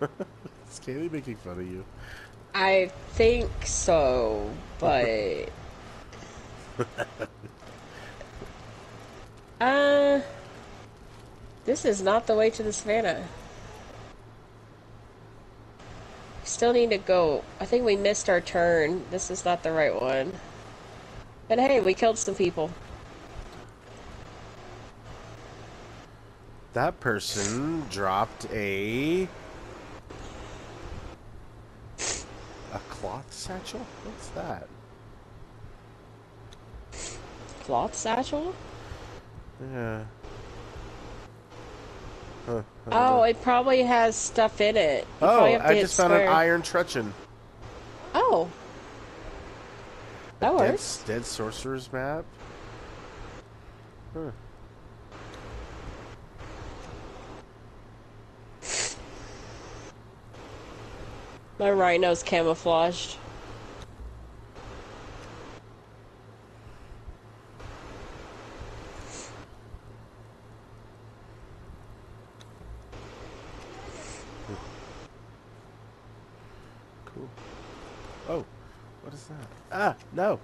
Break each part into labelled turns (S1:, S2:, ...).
S1: Is Kaylee making fun of you?
S2: I think so, but uh, this is not the way to the savannah. Still need to go. I think we missed our turn. This is not the right one. But hey, we killed some people.
S1: That person dropped a a cloth satchel. What's that?
S2: Cloth satchel?
S1: Yeah. Huh,
S2: Oh,
S1: know.
S2: it probably has stuff in it. You
S1: oh!
S2: probably have to
S1: I just found an iron truncheon.
S2: Oh. That
S1: Dead,
S2: works.
S1: dead sorcerer's map. Huh.
S2: My rhino's camouflaged.
S1: Cool. Oh, what is that? Ah, no.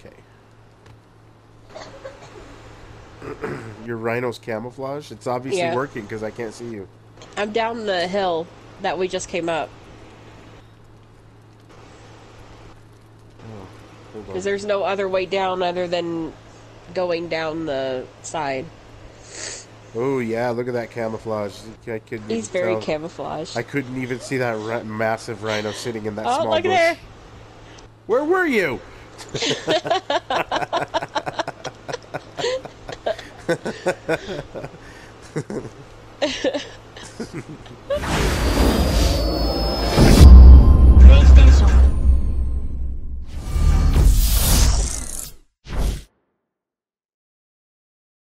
S1: Okay. Your rhino's camouflage? It's obviously
S2: Yeah.
S1: working because I can't see you.
S2: I'm down the hill that we just came up.
S1: Oh.
S2: Because there's no other way down other than going down the side.
S1: Oh yeah, look at that camouflage. I couldn't.
S2: He's very
S1: tell.
S2: camouflaged.
S1: I couldn't even see that massive rhino sitting in that
S2: oh,
S1: small
S2: look
S1: bush.
S2: there!
S1: Where were you? Ha ha ha!